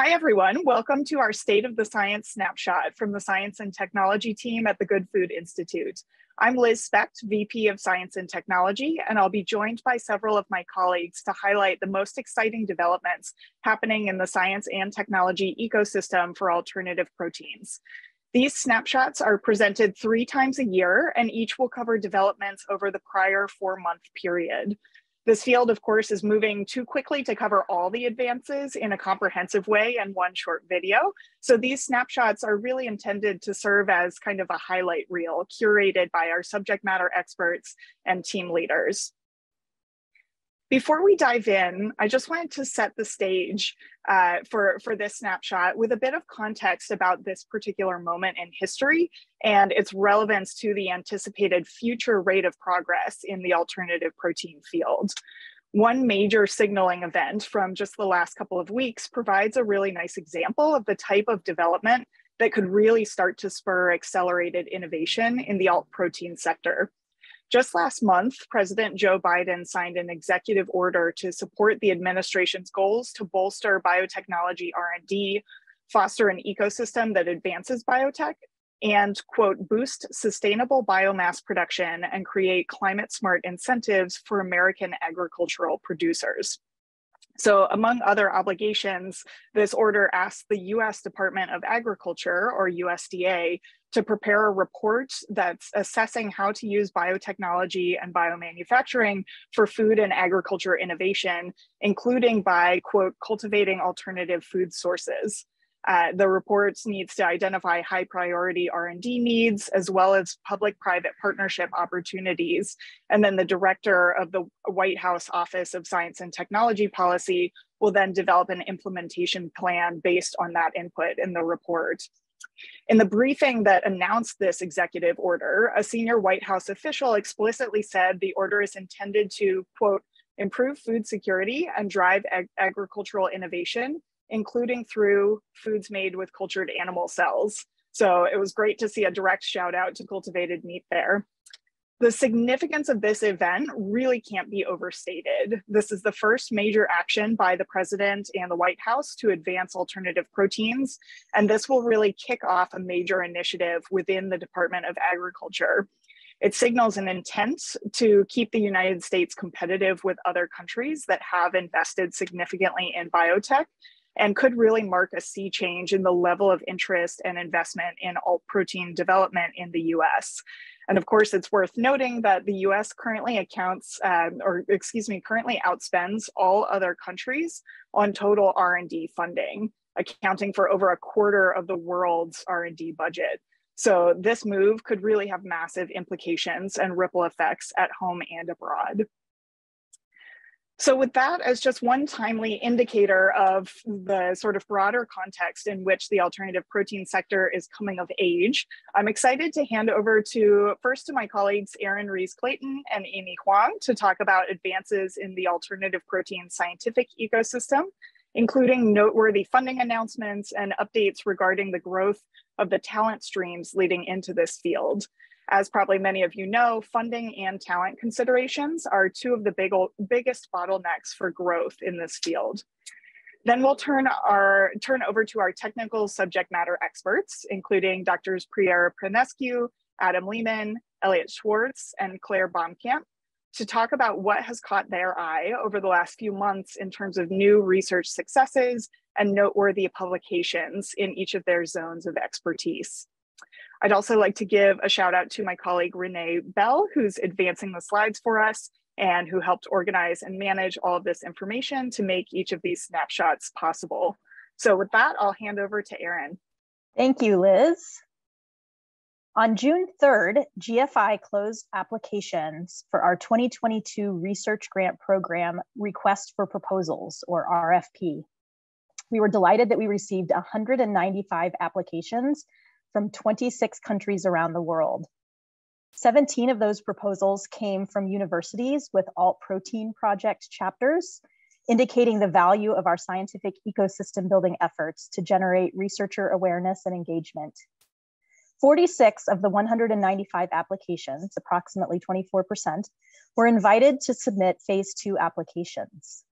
Hi, everyone. Welcome to our State of the Science snapshot from the Science and Technology team at the Good Food Institute. I'm Liz Specht, VP of Science and Technology, and I'll be joined by several of my colleagues to highlight the most exciting developments happening in the science and technology ecosystem for alternative proteins. These snapshots are presented three times a year, and each will cover developments over the prior four month period. This field, of course, is moving too quickly to cover all the advances in a comprehensive way in one short video. So these snapshots are really intended to serve as kind of a highlight reel curated by our subject matter experts and team leaders. Before we dive in, I just wanted to set the stage uh, for, for this snapshot with a bit of context about this particular moment in history and its relevance to the anticipated future rate of progress in the alternative protein field. One major signaling event from just the last couple of weeks provides a really nice example of the type of development that could really start to spur accelerated innovation in the alt protein sector. Just last month, President Joe Biden signed an executive order to support the administration's goals to bolster biotechnology R&D, foster an ecosystem that advances biotech, and quote, boost sustainable biomass production and create climate smart incentives for American agricultural producers. So among other obligations, this order asks the US Department of Agriculture or USDA to prepare a report that's assessing how to use biotechnology and biomanufacturing for food and agriculture innovation, including by, quote, cultivating alternative food sources. Uh, the report needs to identify high priority R&D needs as well as public-private partnership opportunities. And then the director of the White House Office of Science and Technology Policy will then develop an implementation plan based on that input in the report. In the briefing that announced this executive order, a senior White House official explicitly said the order is intended to, quote, improve food security and drive ag agricultural innovation, including through foods made with cultured animal cells. So it was great to see a direct shout out to cultivated meat there. The significance of this event really can't be overstated. This is the first major action by the president and the White House to advance alternative proteins, and this will really kick off a major initiative within the Department of Agriculture. It signals an intent to keep the United States competitive with other countries that have invested significantly in biotech and could really mark a sea change in the level of interest and investment in alt protein development in the US. And of course, it's worth noting that the US currently accounts, um, or excuse me, currently outspends all other countries on total R&D funding, accounting for over a quarter of the world's R&D budget. So this move could really have massive implications and ripple effects at home and abroad. So with that as just one timely indicator of the sort of broader context in which the alternative protein sector is coming of age, I'm excited to hand over to first to my colleagues Erin Rees-Clayton and Amy Huang to talk about advances in the alternative protein scientific ecosystem, including noteworthy funding announcements and updates regarding the growth of the talent streams leading into this field. As probably many of you know, funding and talent considerations are two of the big, biggest bottlenecks for growth in this field. Then we'll turn our turn over to our technical subject matter experts, including Drs. Priera Panescu, Adam Leman, Elliot Swartz, and Claire Bomkamp, to talk about what has caught their eye over the last few months in terms of new research successes and noteworthy publications in each of their zones of expertise. I'd also like to give a shout out to my colleague Renee Bell, who's advancing the slides for us and who helped organize and manage all of this information to make each of these snapshots possible. So with that, I'll hand over to Erin. Thank you, Liz. On June 3rd, GFI closed applications for our 2022 Research Grant Program Request for Proposals, or RFP. We were delighted that we received 195 applications from 26 countries around the world. 17 of those proposals came from universities with alt protein project chapters, indicating the value of our scientific ecosystem building efforts to generate researcher awareness and engagement. 46 of the 195 applications, approximately 24%, were invited to submit phase two applications.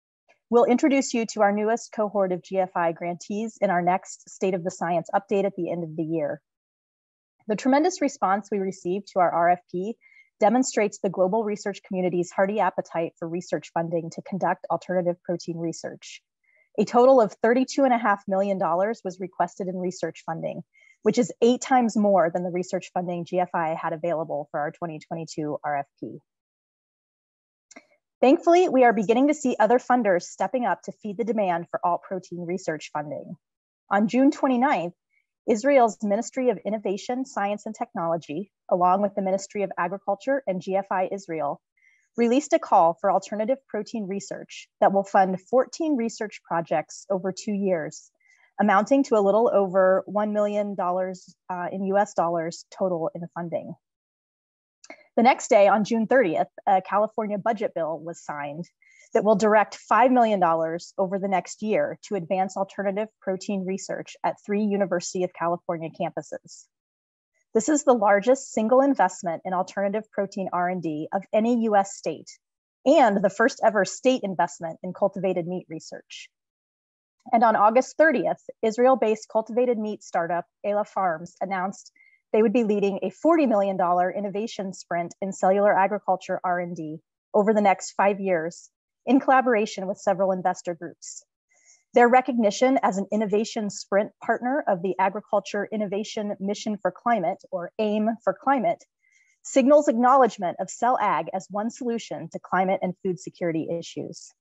We'll introduce you to our newest cohort of GFI grantees in our next State of the Science update at the end of the year. The tremendous response we received to our RFP demonstrates the global research community's hearty appetite for research funding to conduct alternative protein research. A total of $32.5 million was requested in research funding, which is eight times more than the research funding GFI had available for our 2022 RFP. Thankfully, we are beginning to see other funders stepping up to feed the demand for alt protein research funding. On June 29th, Israel's Ministry of Innovation, Science and Technology, along with the Ministry of Agriculture and GFI Israel, released a call for alternative protein research that will fund 14 research projects over two years, amounting to a little over $1 million uh, in US dollars total in funding. The next day, on June 30th, a California budget bill was signed that will direct $5 million over the next year to advance alternative protein research at three University of California campuses. This is the largest single investment in alternative protein R&D of any US state and the first ever state investment in cultivated meat research. And on August 30th, Israel-based cultivated meat startup Aleph Farms announced they would be leading a $40 million innovation sprint in cellular agriculture R&D over the next five years in collaboration with several investor groups. Their recognition as an innovation sprint partner of the Agriculture Innovation Mission for Climate, or AIM for Climate, signals acknowledgement of cell ag as one solution to climate and food security issues.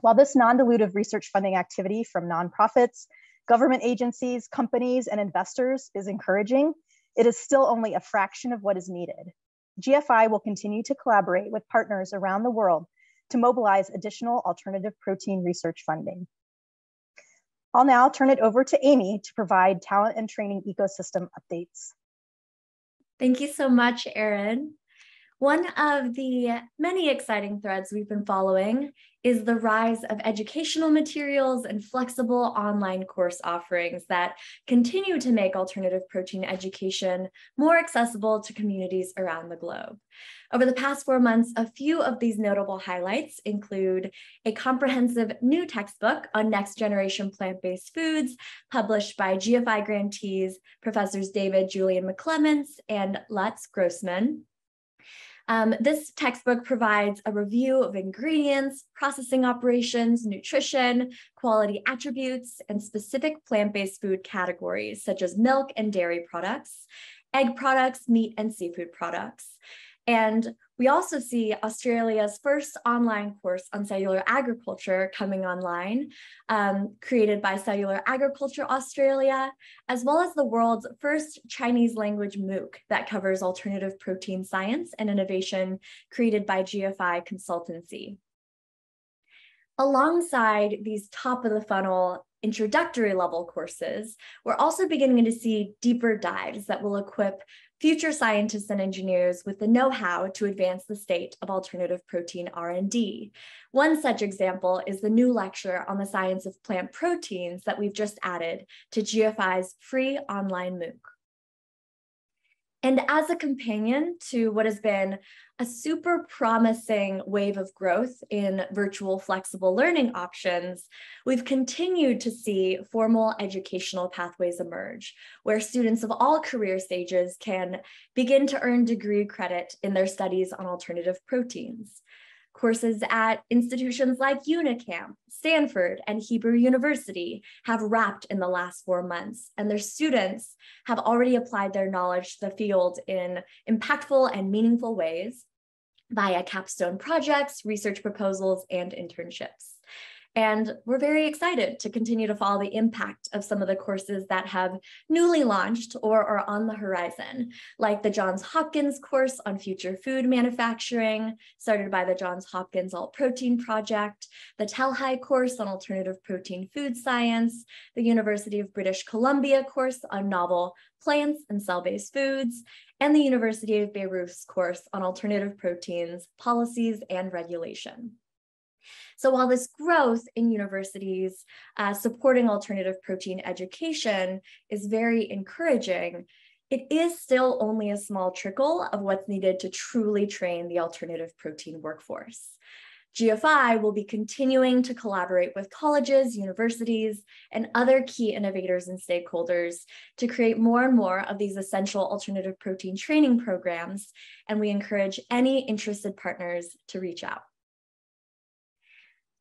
While this non-dilutive research funding activity from nonprofits, government agencies, companies, and investors is encouraging, it is still only a fraction of what is needed. GFI will continue to collaborate with partners around the world to mobilize additional alternative protein research funding. I'll now turn it over to Amy to provide talent and training ecosystem updates. Thank you so much, Erin. One of the many exciting threads we've been following is the rise of educational materials and flexible online course offerings that continue to make alternative protein education more accessible to communities around the globe. Over the past four months, a few of these notable highlights include a comprehensive new textbook on next generation plant-based foods published by GFI grantees, Professors David Julian McClements and Lutz Grossmann, um, this textbook provides a review of ingredients, processing operations, nutrition, quality attributes, and specific plant-based food categories such as milk and dairy products, egg products, meat and seafood products. And we also see Australia's first online course on cellular agriculture coming online, um, created by Cellular Agriculture Australia, as well as the world's first Chinese language MOOC that covers alternative protein science and innovation created by GFI Consultancy. Alongside these top of the funnel introductory level courses, we're also beginning to see deeper dives that will equip future scientists and engineers with the know-how to advance the state of alternative protein R&D. One such example is the new lecture on the science of plant proteins that we've just added to GFI's free online MOOC. And as a companion to what has been a super promising wave of growth in virtual flexible learning options, we've continued to see formal educational pathways emerge, where students of all career stages can begin to earn degree credit in their studies on alternative proteins. Courses at institutions like UNICAMP, Stanford, and Hebrew University have wrapped in the last four months, and their students have already applied their knowledge to the field in impactful and meaningful ways via capstone projects, research proposals, and internships. And we're very excited to continue to follow the impact of some of the courses that have newly launched or are on the horizon, like the Johns Hopkins course on future food manufacturing, started by the Johns Hopkins Alt Protein Project, the Telhai course on alternative protein food science, the University of British Columbia course on novel plants and cell-based foods, and the University of Beirut's course on alternative proteins, policies, and regulation. So while this growth in universities uh, supporting alternative protein education is very encouraging, it is still only a small trickle of what's needed to truly train the alternative protein workforce. GFI will be continuing to collaborate with colleges, universities, and other key innovators and stakeholders to create more and more of these essential alternative protein training programs, and we encourage any interested partners to reach out.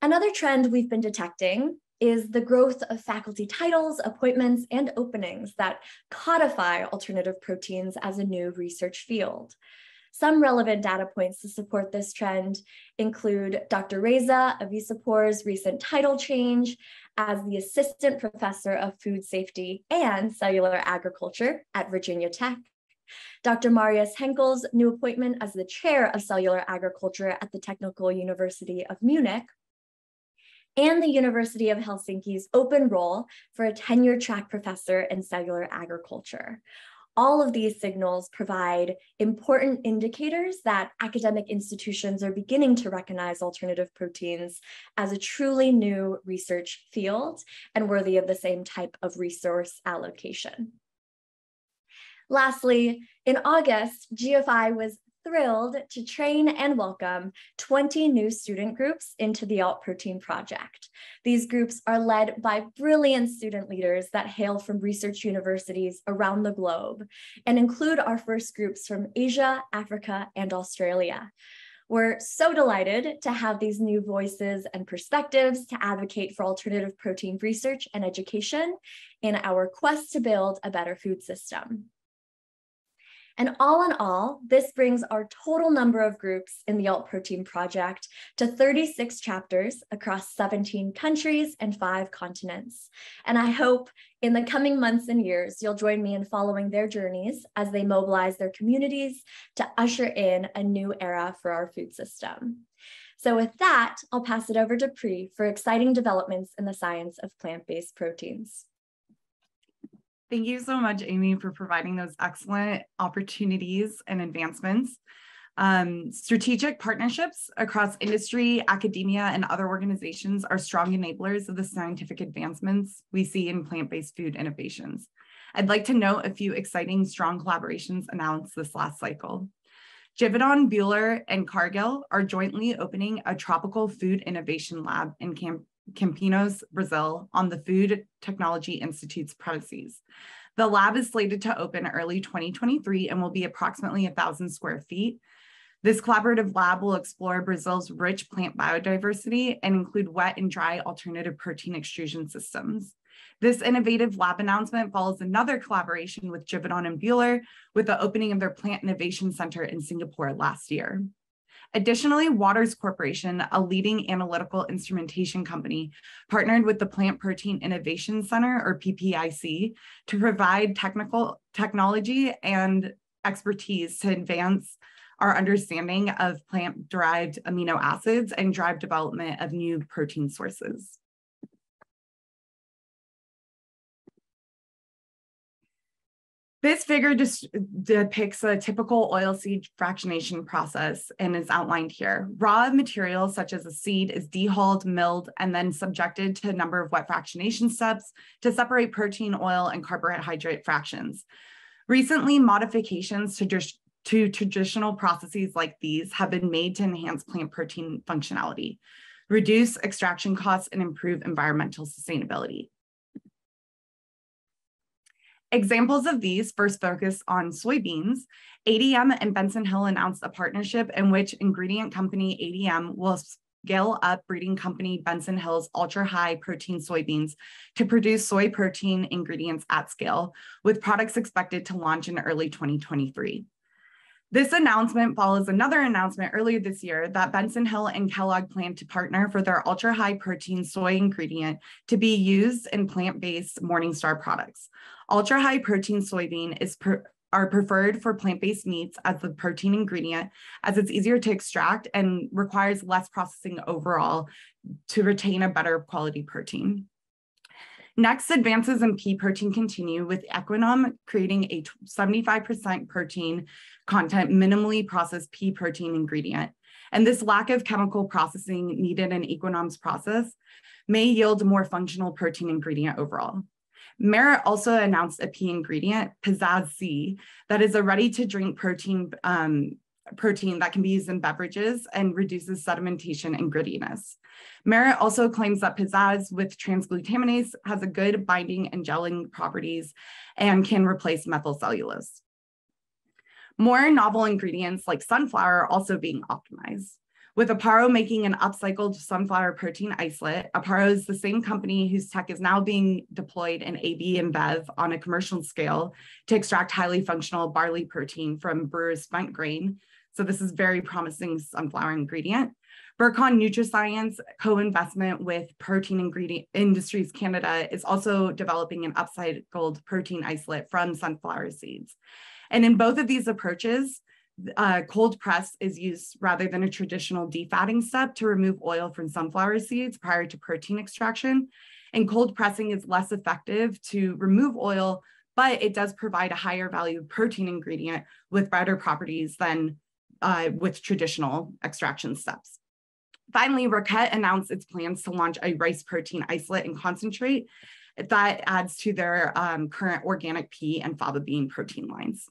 Another trend we've been detecting is the growth of faculty titles, appointments, and openings that codify alternative proteins as a new research field. Some relevant data points to support this trend include Dr. Reza Ovissipour's recent title change as the Assistant Professor of Food Safety and Cellular Agriculture at Virginia Tech, Dr. Marius Henkel's new appointment as the Chair of Cellular Agriculture at the Technical University of Munich, and the University of Helsinki's open role for a tenure track professor in cellular agriculture. All of these signals provide important indicators that academic institutions are beginning to recognize alternative proteins as a truly new research field and worthy of the same type of resource allocation. Lastly, in August, GFI was thrilled to train and welcome 20 new student groups into the Alt Protein Project. These groups are led by brilliant student leaders that hail from research universities around the globe and include our first groups from Asia, Africa, and Australia. We're so delighted to have these new voices and perspectives to advocate for alternative protein research and education in our quest to build a better food system. And all in all, this brings our total number of groups in the Alt Protein Project to 36 chapters across 17 countries and five continents. And I hope in the coming months and years, you'll join me in following their journeys as they mobilize their communities to usher in a new era for our food system. So with that, I'll pass it over to Pri for exciting developments in the science of plant-based proteins. Thank you so much, Amy, for providing those excellent opportunities and advancements. Um, strategic partnerships across industry, academia, and other organizations are strong enablers of the scientific advancements we see in plant-based food innovations. I'd like to note a few exciting strong collaborations announced this last cycle. Givaudan, Bühler, and Cargill are jointly opening a tropical food innovation lab in Camp Campinas, Brazil, on the Food Technology Institute's premises. The lab is slated to open early 2023 and will be approximately 1,000 square feet. This collaborative lab will explore Brazil's rich plant biodiversity and include wet and dry alternative protein extrusion systems. This innovative lab announcement follows another collaboration with Givaudan and Bühler with the opening of their Plant Innovation Center in Singapore last year. Additionally, Waters Corporation, a leading analytical instrumentation company, partnered with the Plant Protein Innovation Center, or PPIC, to provide technical technology and expertise to advance our understanding of plant-derived amino acids and drive development of new protein sources. This figure just depicts a typical oilseed fractionation process and is outlined here. Raw materials such as a seed is dehulled, milled, and then subjected to a number of wet fractionation steps to separate protein, oil, and carbohydrate fractions. Recently, modifications to, to traditional processes like these have been made to enhance plant protein functionality, reduce extraction costs, and improve environmental sustainability. Examples of these first focus on soybeans. ADM and Benson Hill announced a partnership in which ingredient company ADM will scale up breeding company Benson Hill's ultra high protein soybeans to produce soy protein ingredients at scale, with products expected to launch in early 2023. This announcement follows another announcement earlier this year that Benson Hill and Kellogg plan to partner for their ultra high protein soy ingredient to be used in plant based Morningstar products. Ultra high protein soybean is per, are preferred for plant-based meats as the protein ingredient as it's easier to extract and requires less processing overall to retain a better quality protein. Next, advances in pea protein continue with Equinom creating a 75% protein content minimally processed pea protein ingredient. And this lack of chemical processing needed in Equinom's process may yield more functional protein ingredient overall. Merit also announced a pea ingredient, Peazazz C, that is a ready to drink protein um, protein that can be used in beverages and reduces sedimentation and grittiness. Merit also claims that Peazazz with transglutaminase has a good binding and gelling properties and can replace methyl cellulose. More novel ingredients like sunflower are also being optimized. With Aparo making an upcycled sunflower protein isolate, Aparo is the same company whose tech is now being deployed in AB InBev on a commercial scale to extract highly functional barley protein from brewers' spent grain. So this is very promising sunflower ingredient. Burcon NutraScience co-investment with Protein Ingredient Industries Canada is also developing an upcycled protein isolate from sunflower seeds. And in both of these approaches, uh, cold press is used rather than a traditional defatting step to remove oil from sunflower seeds prior to protein extraction. And cold pressing is less effective to remove oil, but it does provide a higher value protein ingredient with better properties than uh, with traditional extraction steps. Finally, Roquette announced its plans to launch a rice protein isolate and concentrate that adds to their um, current organic pea and faba bean protein lines.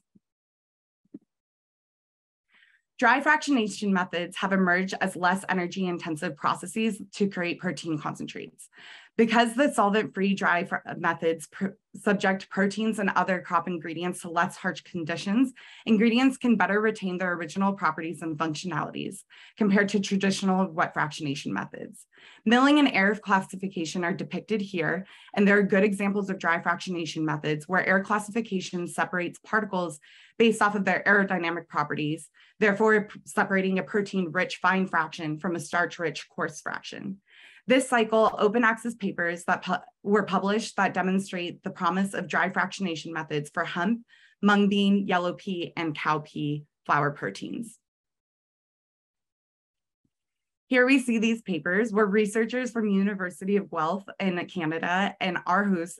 Dry fractionation methods have emerged as less energy intensive processes to create protein concentrates. Because the solvent-free dry uh, methods pr subject proteins and other crop ingredients to less harsh conditions, ingredients can better retain their original properties and functionalities compared to traditional wet fractionation methods. Milling and air classification are depicted here, and there are good examples of dry fractionation methods where air classification separates particles based off of their aerodynamic properties, therefore separating a protein-rich fine fraction from a starch-rich coarse fraction. This cycle, open access papers that pu were published that demonstrate the promise of dry fractionation methods for hemp, mung bean, yellow pea, and cowpea flour proteins. Here we see these papers where researchers from University of Guelph in Canada and Aarhus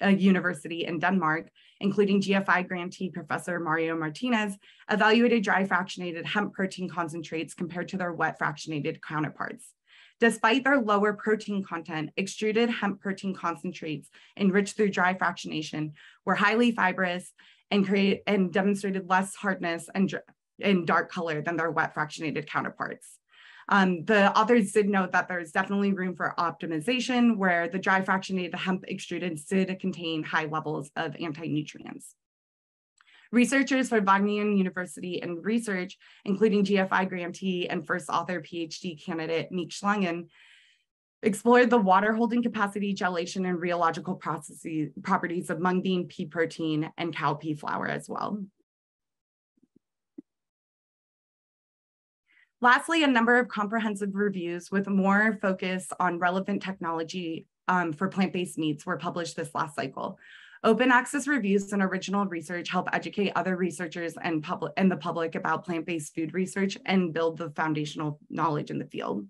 a university in Denmark, including GFI grantee Professor Mario Martinez, evaluated dry fractionated hemp protein concentrates compared to their wet fractionated counterparts. Despite their lower protein content, extruded hemp protein concentrates enriched through dry fractionation were highly fibrous and create and demonstrated less hardness and, and dark color than their wet fractionated counterparts. Um, the authors did note that there's definitely room for optimization where the dry fractionated hemp extruded did contain high levels of anti-nutrients. Researchers from Wageningen University and research, including GFI grantee and first author PhD candidate Miek Schlangen, explored the water holding capacity, gelation, and rheological processes, properties of mung bean pea protein and cow pea flour as well. Lastly, a number of comprehensive reviews with more focus on relevant technology um, for plant-based meats were published this last cycle. Open access reviews and original research help educate other researchers and, public, and the public about plant-based food research and build the foundational knowledge in the field.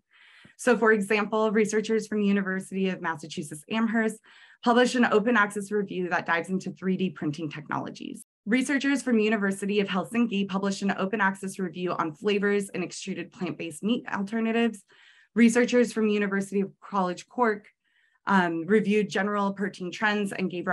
So for example, researchers from University of Massachusetts Amherst published an open access review that dives into 3D printing technologies. Researchers from University of Helsinki published an open access review on flavors and extruded plant-based meat alternatives. Researchers from University of College Cork um, reviewed general protein trends and gave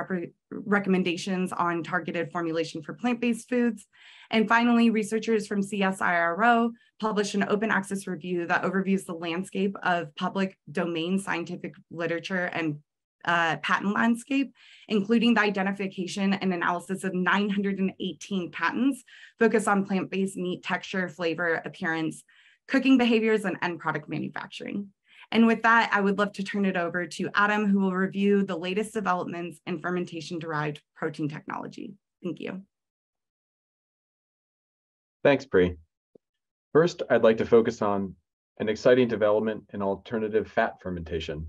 recommendations on targeted formulation for plant-based foods. And finally, researchers from CSIRO published an open access review that overviews the landscape of public domain scientific literature and uh, patent landscape, including the identification and analysis of 918 patents focused on plant-based meat texture, flavor, appearance, cooking behaviors, and end product manufacturing. And with that, I would love to turn it over to Adam, who will review the latest developments in fermentation-derived protein technology. Thank you. Thanks, Pri. First, I'd like to focus on an exciting development in alternative fat fermentation.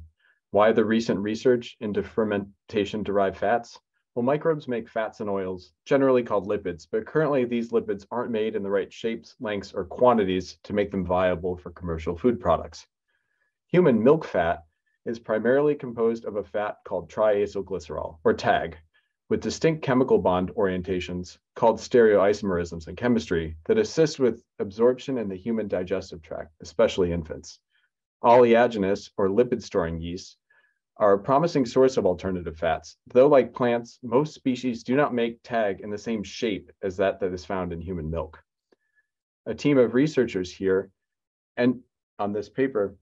Why the recent research into fermentation-derived fats? Well, microbes make fats and oils, generally called lipids, but currently these lipids aren't made in the right shapes, lengths, or quantities to make them viable for commercial food products. Human milk fat is primarily composed of a fat called triacylglycerol, or TAG, with distinct chemical bond orientations called stereoisomerisms in chemistry that assist with absorption in the human digestive tract, especially infants. Oleaginous or lipid storing yeast are a promising source of alternative fats, though like plants, most species do not make TAG in the same shape as that that is found in human milk. a team of researchers here and on this paper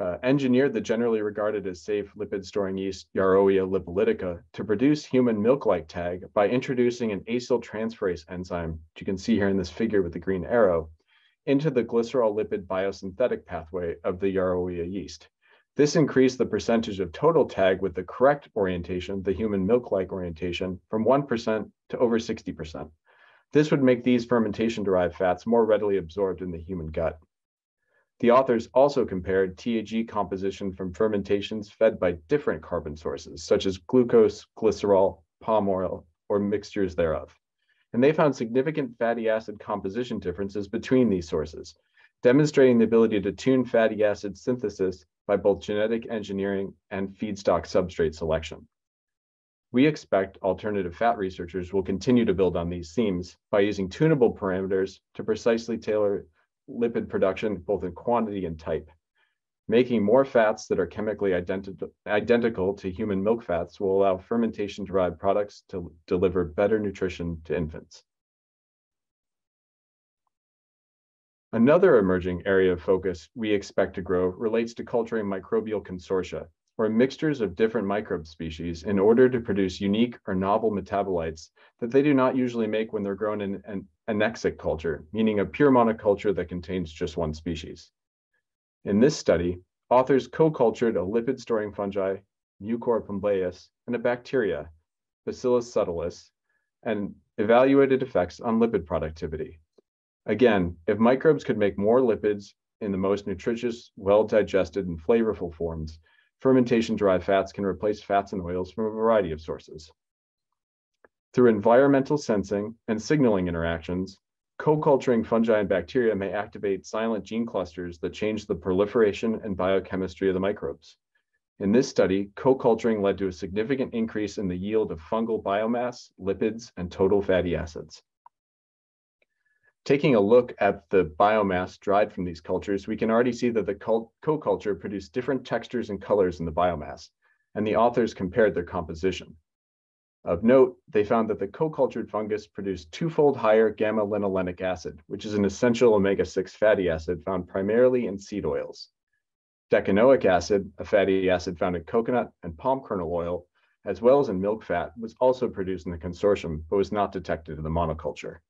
uh, engineered the generally regarded as safe lipid storing yeast Yarrowia lipolytica to produce human milk-like tag by introducing an acyl transferase enzyme, which you can see here in this figure with the green arrow, into the glycerol lipid biosynthetic pathway of the Yarrowia yeast. This increased the percentage of total tag with the correct orientation, the human milk-like orientation, from 1% to over 60%. This would make these fermentation-derived fats more readily absorbed in the human gut. The authors also compared TAG composition from fermentations fed by different carbon sources, such as glucose, glycerol, palm oil, or mixtures thereof. And they found significant fatty acid composition differences between these sources, demonstrating the ability to tune fatty acid synthesis by both genetic engineering and feedstock substrate selection. We expect alternative fat researchers will continue to build on these themes by using tunable parameters to precisely tailor lipid production, both in quantity and type. Making more fats that are chemically identi identical to human milk fats will allow fermentation-derived products to deliver better nutrition to infants. Another emerging area of focus we expect to grow relates to culturing microbial consortia, or mixtures of different microbe species in order to produce unique or novel metabolites that they do not usually make when they're grown in an axenic culture, meaning a pure monoculture that contains just one species. In this study, authors co-cultured a lipid-storing fungi, Mucor plumbeus, and a bacteria, Bacillus subtilis, and evaluated effects on lipid productivity. Again, if microbes could make more lipids in the most nutritious, well-digested, and flavorful forms, fermentation-derived fats can replace fats and oils from a variety of sources. Through environmental sensing and signaling interactions, co-culturing fungi and bacteria may activate silent gene clusters that change the proliferation and biochemistry of the microbes. In this study, co-culturing led to a significant increase in the yield of fungal biomass, lipids, and total fatty acids. Taking a look at the biomass dried from these cultures, we can already see that the co-culture produced different textures and colors in the biomass, and the authors compared their composition. Of note, they found that the co-cultured fungus produced twofold higher gamma-linolenic acid, which is an essential omega-6 fatty acid found primarily in seed oils. Decanoic acid, a fatty acid found in coconut and palm kernel oil, as well as in milk fat, was also produced in the consortium, but was not detected in the monoculture.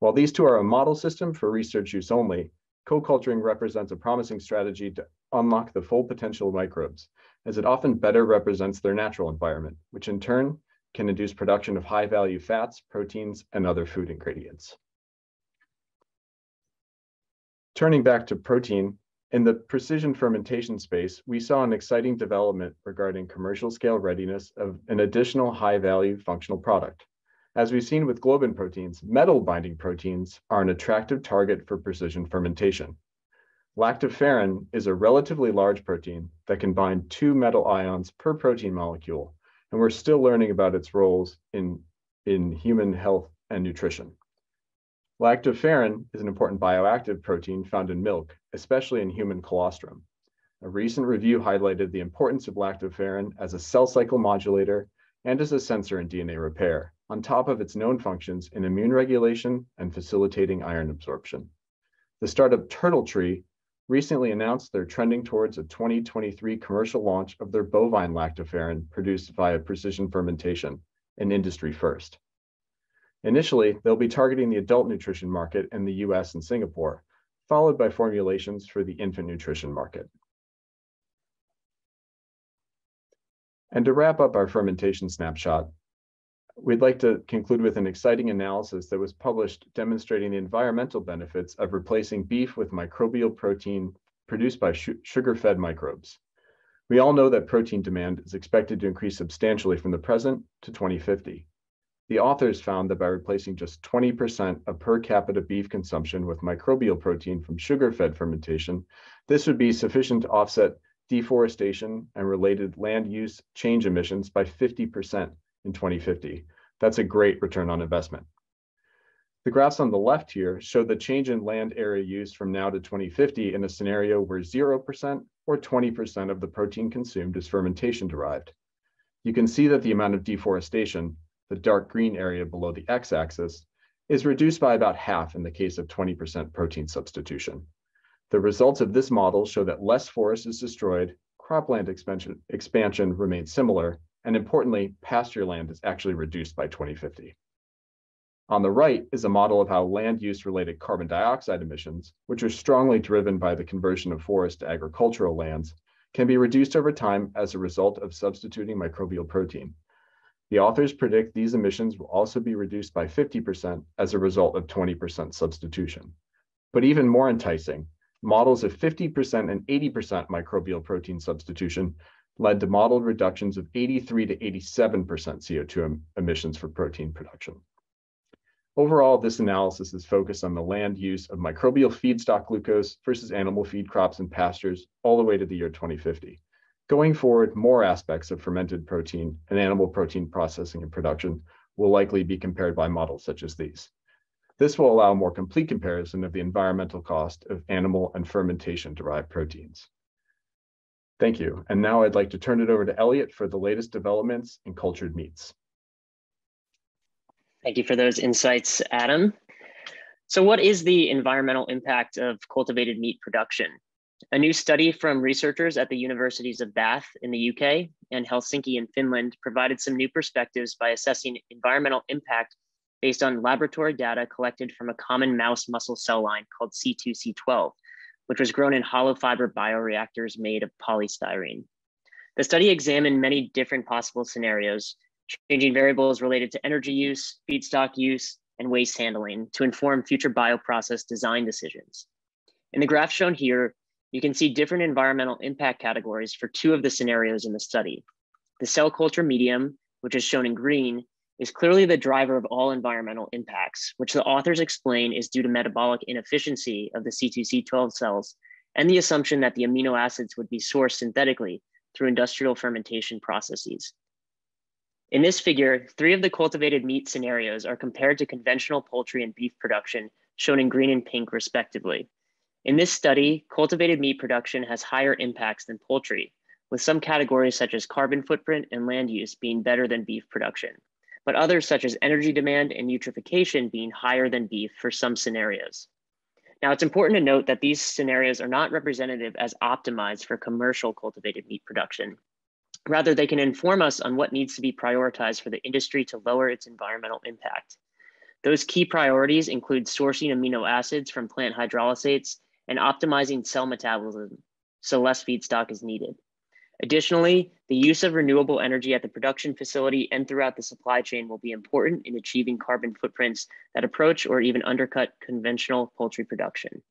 While these two are a model system for research use only, co-culturing represents a promising strategy to unlock the full potential of microbes, as it often better represents their natural environment, which in turn can induce production of high-value fats, proteins, and other food ingredients. Turning back to protein, in the precision fermentation space, we saw an exciting development regarding commercial scale readiness of an additional high-value functional product. As we've seen with globin proteins, metal binding proteins are an attractive target for precision fermentation. Lactoferrin is a relatively large protein that can bind two metal ions per protein molecule, and we're still learning about its roles in, in human health and nutrition. Lactoferrin is an important bioactive protein found in milk, especially in human colostrum. A recent review highlighted the importance of lactoferrin as a cell cycle modulator and as a sensor in DNA repair on top of its known functions in immune regulation and facilitating iron absorption. The startup TurtleTree recently announced they're trending towards a 2023 commercial launch of their bovine lactoferrin produced via precision fermentation, an industry first. Initially, they'll be targeting the adult nutrition market in the US and Singapore, followed by formulations for the infant nutrition market. And to wrap up our fermentation snapshot, We'd like to conclude with an exciting analysis that was published demonstrating the environmental benefits of replacing beef with microbial protein produced by sugar-fed microbes. We all know that protein demand is expected to increase substantially from the present to 2050. The authors found that by replacing just 20% of per capita beef consumption with microbial protein from sugar-fed fermentation, this would be sufficient to offset deforestation and related land use change emissions by 50% in 2050. That's a great return on investment. The graphs on the left here show the change in land area use from now to 2050 in a scenario where 0% or 20% of the protein consumed is fermentation derived. You can see that the amount of deforestation, the dark green area below the x-axis, is reduced by about half in the case of 20% protein substitution. The results of this model show that less forest is destroyed, cropland expansion, expansion remains similar, and importantly, pasture land is actually reduced by 2050. On the right is a model of how land use related carbon dioxide emissions, which are strongly driven by the conversion of forest to agricultural lands, can be reduced over time as a result of substituting microbial protein. The authors predict these emissions will also be reduced by 50% as a result of 20% substitution. But even more enticing, models of 50% and 80% microbial protein substitution led to modeled reductions of 83 to 87% CO2 emissions for protein production. Overall, this analysis is focused on the land use of microbial feedstock glucose versus animal feed crops and pastures all the way to the year 2050. Going forward, more aspects of fermented protein and animal protein processing and production will likely be compared by models such as these. This will allow more complete comparison of the environmental cost of animal and fermentation derived proteins. Thank you. And now I'd like to turn it over to Elliot for the latest developments in cultured meats. Thank you for those insights, Adam. So what is the environmental impact of cultivated meat production? A new study from researchers at the universities of Bath in the UK and Helsinki in Finland provided some new perspectives by assessing environmental impact based on laboratory data collected from a common mouse muscle cell line called C2C12, which was grown in hollow fiber bioreactors made of polystyrene. The study examined many different possible scenarios, changing variables related to energy use, feedstock use, and waste handling to inform future bioprocess design decisions. In the graph shown here, you can see different environmental impact categories for two of the scenarios in the study. The cell culture medium, which is shown in green, is clearly the driver of all environmental impacts, which the authors explain is due to metabolic inefficiency of the C2C12 cells and the assumption that the amino acids would be sourced synthetically through industrial fermentation processes. In this figure, three of the cultivated meat scenarios are compared to conventional poultry and beef production, shown in green and pink respectively. In this study, cultivated meat production has higher impacts than poultry, with some categories such as carbon footprint and land use being better than beef production but others such as energy demand and eutrophication being higher than beef for some scenarios. Now, it's important to note that these scenarios are not representative as optimized for commercial cultivated meat production. Rather, they can inform us on what needs to be prioritized for the industry to lower its environmental impact. Those key priorities include sourcing amino acids from plant hydrolysates and optimizing cell metabolism, so less feedstock is needed. Additionally, the use of renewable energy at the production facility and throughout the supply chain will be important in achieving carbon footprints that approach or even undercut conventional poultry production.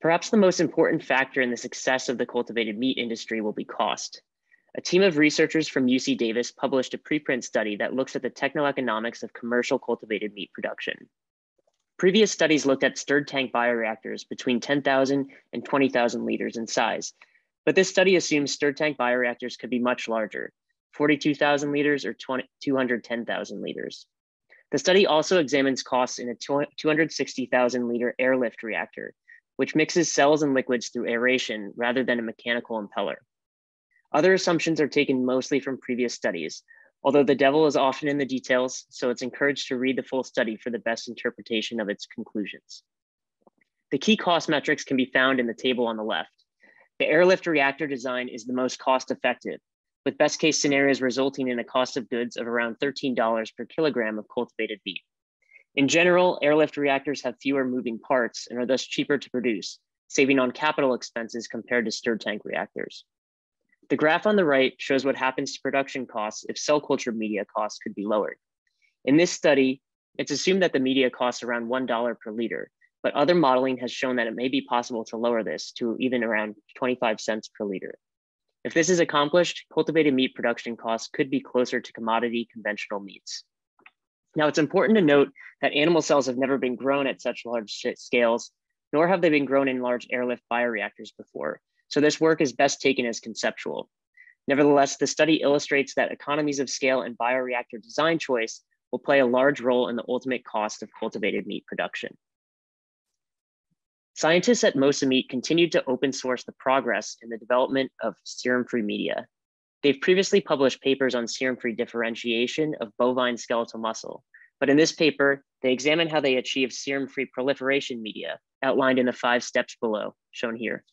Perhaps the most important factor in the success of the cultivated meat industry will be cost. A team of researchers from UC Davis published a preprint study that looks at the techno-economics of commercial cultivated meat production. Previous studies looked at stirred tank bioreactors between 10,000 and 20,000 liters in size but this study assumes stirred tank bioreactors could be much larger, 42,000 liters or 20, 210,000 liters. The study also examines costs in a 260,000 liter airlift reactor, which mixes cells and liquids through aeration rather than a mechanical impeller. Other assumptions are taken mostly from previous studies, although the devil is often in the details, so it's encouraged to read the full study for the best interpretation of its conclusions. The key cost metrics can be found in the table on the left. The airlift reactor design is the most cost effective, with best case scenarios resulting in a cost of goods of around $13 per kilogram of cultivated beef. In general, airlift reactors have fewer moving parts and are thus cheaper to produce, saving on capital expenses compared to stirred tank reactors. The graph on the right shows what happens to production costs if cell culture media costs could be lowered. In this study, it's assumed that the media costs around $1 per liter, but other modeling has shown that it may be possible to lower this to even around 25 cents per liter. If this is accomplished, cultivated meat production costs could be closer to commodity conventional meats. Now, it's important to note that animal cells have never been grown at such large scales, nor have they been grown in large airlift bioreactors before. So this work is best taken as conceptual. Nevertheless, the study illustrates that economies of scale and bioreactor design choice will play a large role in the ultimate cost of cultivated meat production. Scientists at Mosa Meat continued to open source the progress in the development of serum-free media. They've previously published papers on serum-free differentiation of bovine skeletal muscle, But in this paper, they examine how they achieve serum-free proliferation media, outlined in the five steps below, shown here.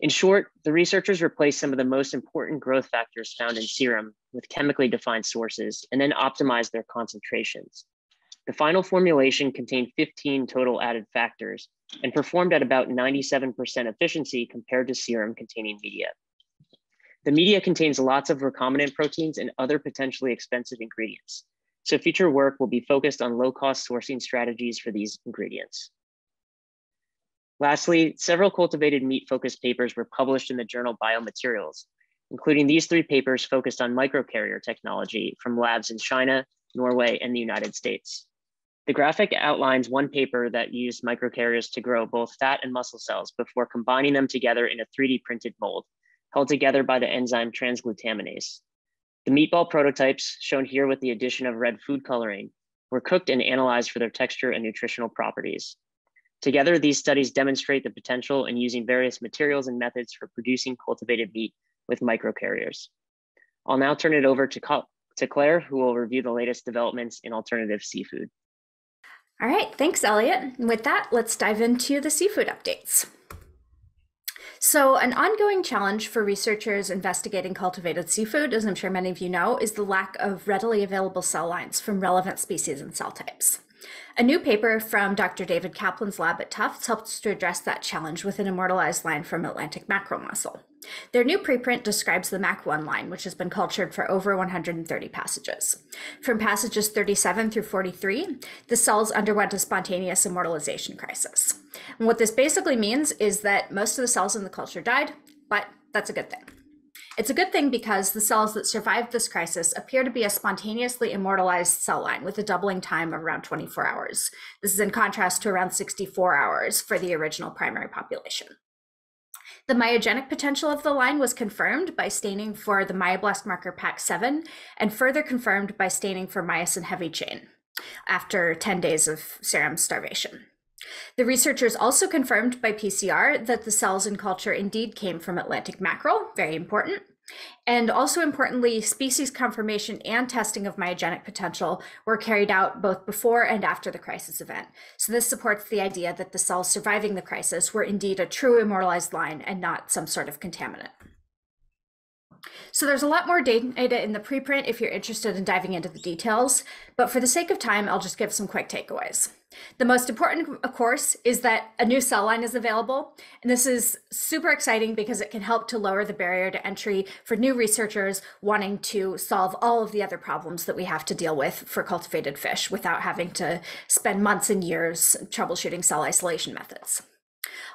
In short, the researchers replaced some of the most important growth factors found in serum with chemically defined sources and then optimized their concentrations. The final formulation contained 15 total added factors and performed at about 97% efficiency compared to serum containing media. The media contains lots of recombinant proteins and other potentially expensive ingredients. So future work will be focused on low cost sourcing strategies for these ingredients. Lastly, several cultivated meat focused papers were published in the journal Biomaterials, including these three papers focused on microcarrier technology from labs in China, Norway, and the United States. The graphic outlines one paper that used microcarriers to grow both fat and muscle cells before combining them together in a 3D printed mold, held together by the enzyme transglutaminase. The meatball prototypes, shown here with the addition of red food coloring, were cooked and analyzed for their texture and nutritional properties. Together, these studies demonstrate the potential in using various materials and methods for producing cultivated meat with microcarriers. I'll now turn it over to, to Claire, who will review the latest developments in alternative seafood. All right, thanks, Elliot. And with that, let's dive into the seafood updates. So, an ongoing challenge for researchers investigating cultivated seafood, as I'm sure many of you know, is the lack of readily available cell lines from relevant species and cell types. A new paper from Dr. David Kaplan's lab at Tufts helps to address that challenge with an immortalized line from Atlantic mackerel muscle. Their new preprint describes the MAC1 line, which has been cultured for over 130 passages. From passages 37 through 43, the cells underwent a spontaneous immortalization crisis. And what this basically means is that most of the cells in the culture died, but that's a good thing. It's a good thing because the cells that survived this crisis appear to be a spontaneously immortalized cell line with a doubling time of around 24 hours. This is in contrast to around 64 hours for the original primary population. The myogenic potential of the line was confirmed by staining for the myoblast marker PAX7 and further confirmed by staining for myosin heavy chain after 10 days of serum starvation. The researchers also confirmed by PCR that the cells in culture indeed came from Atlantic mackerel, very important. And also importantly, species confirmation and testing of myogenic potential were carried out both before and after the crisis event. So this supports the idea that the cells surviving the crisis were indeed a true immortalized line and not some sort of contaminant. So there's a lot more data in the preprint if you're interested in diving into the details, but for the sake of time, I'll just give some quick takeaways. The most important, of course, is that a new cell line is available. And this is super exciting because it can help to lower the barrier to entry for new researchers wanting to solve all of the other problems that we have to deal with for cultivated fish without having to spend months and years troubleshooting cell isolation methods.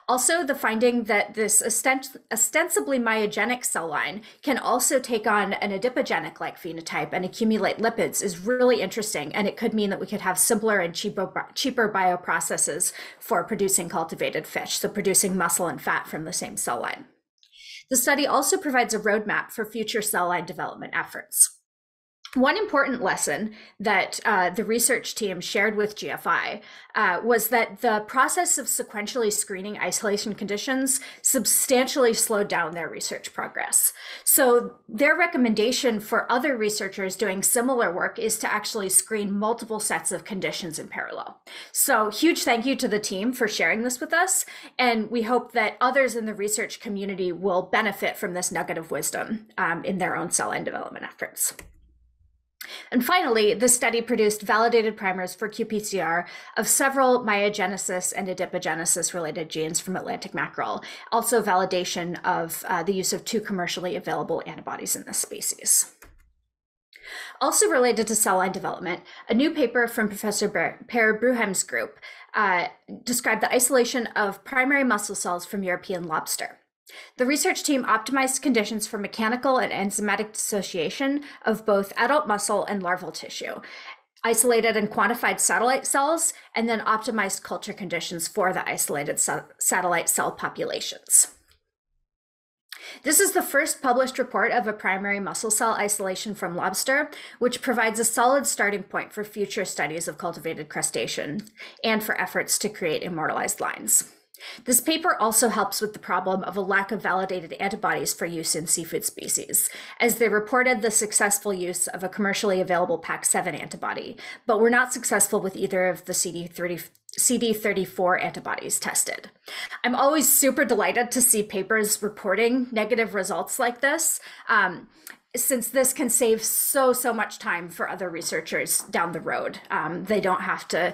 Also, the finding that this ostensibly myogenic cell line can also take on an adipogenic like phenotype and accumulate lipids is really interesting. And it could mean that we could have simpler and cheaper, cheaper bioprocesses for producing cultivated fish, so producing muscle and fat from the same cell line. The study also provides a roadmap for future cell line development efforts. One important lesson that uh, the research team shared with GFI uh, was that the process of sequentially screening isolation conditions substantially slowed down their research progress. So, their recommendation for other researchers doing similar work is to actually screen multiple sets of conditions in parallel. So, huge thank you to the team for sharing this with us. And we hope that others in the research community will benefit from this nugget of wisdom um, in their own cell line development efforts. And finally, the study produced validated primers for qPCR of several myogenesis and adipogenesis related genes from Atlantic mackerel, also validation of uh, the use of two commercially available antibodies in this species. Also related to cell line development, a new paper from Professor Per Bruheim's group uh, described the isolation of primary muscle cells from European lobster. The research team optimized conditions for mechanical and enzymatic dissociation of both adult muscle and larval tissue, isolated and quantified satellite cells, and then optimized culture conditions for the isolated satellite cell populations. This is the first published report of a primary muscle cell isolation from lobster, which provides a solid starting point for future studies of cultivated crustacean and for efforts to create immortalized lines. This paper also helps with the problem of a lack of validated antibodies for use in seafood species, as they reported the successful use of a commercially available PAX7 antibody, but were not successful with either of the CD30, CD34 antibodies tested. I'm always super delighted to see papers reporting negative results like this. Um, since this can save so so much time for other researchers down the road. Um, they don't have to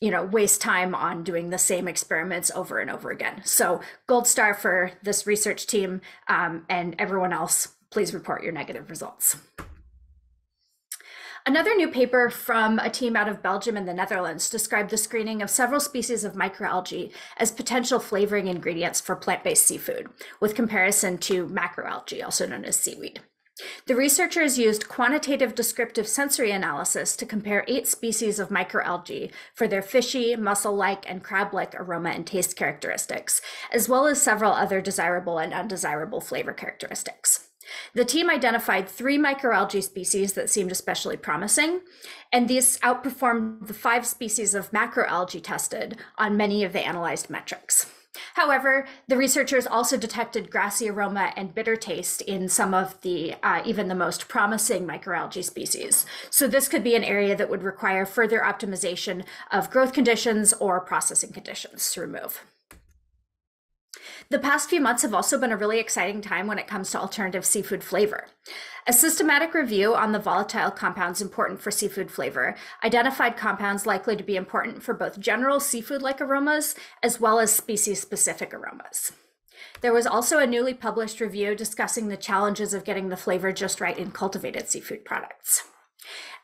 you know waste time on doing the same experiments over and over again. So gold star for this research team um, and everyone else please report your negative results. Another new paper from a team out of Belgium and the Netherlands described the screening of several species of microalgae as potential flavoring ingredients for plant-based seafood, with comparison to macroalgae, also known as seaweed. The researchers used quantitative descriptive sensory analysis to compare eight species of microalgae for their fishy, mussel-like, and crab-like aroma and taste characteristics, as well as several other desirable and undesirable flavor characteristics. The team identified three microalgae species that seemed especially promising, and these outperformed the five species of macroalgae tested on many of the analyzed metrics. However, the researchers also detected grassy aroma and bitter taste in some of the uh, even the most promising microalgae species. So this could be an area that would require further optimization of growth conditions or processing conditions to remove. The past few months have also been a really exciting time when it comes to alternative seafood flavor. A systematic review on the volatile compounds important for seafood flavor identified compounds likely to be important for both general seafood like aromas as well as species specific aromas. There was also a newly published review discussing the challenges of getting the flavor just right in cultivated seafood products.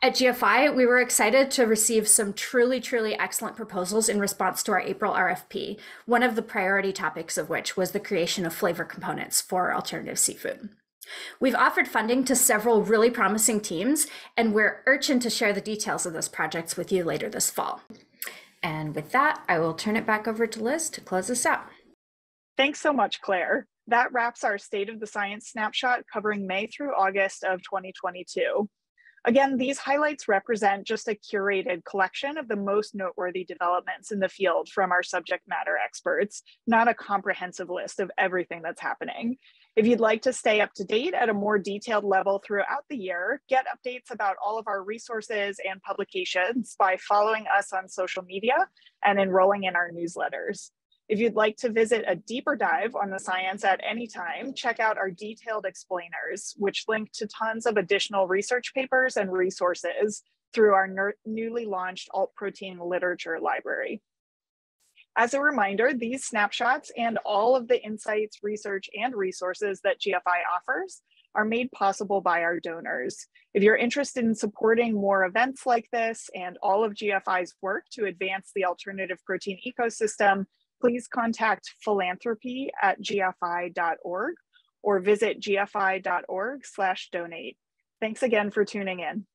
At GFI, we were excited to receive some truly, truly excellent proposals in response to our April RFP, one of the priority topics of which was the creation of flavor components for alternative seafood. We've offered funding to several really promising teams, and we're urgent to share the details of those projects with you later this fall. And with that, I will turn it back over to Liz to close us out. Thanks so much, Claire. That wraps our State of the Science snapshot covering May through August of 2022. Again, these highlights represent just a curated collection of the most noteworthy developments in the field from our subject matter experts, not a comprehensive list of everything that's happening. If you'd like to stay up to date at a more detailed level throughout the year, get updates about all of our resources and publications by following us on social media and enrolling in our newsletters. If you'd like to visit a deeper dive on the science at any time, check out our detailed explainers, which link to tons of additional research papers and resources through our newly launched alt protein literature library. As a reminder, these snapshots and all of the insights, research, and resources that GFI offers are made possible by our donors. If you're interested in supporting more events like this and all of GFI's work to advance the alternative protein ecosystem, please contact philanthropy at gfi.org or visit gfi.org slash donate. Thanks again for tuning in.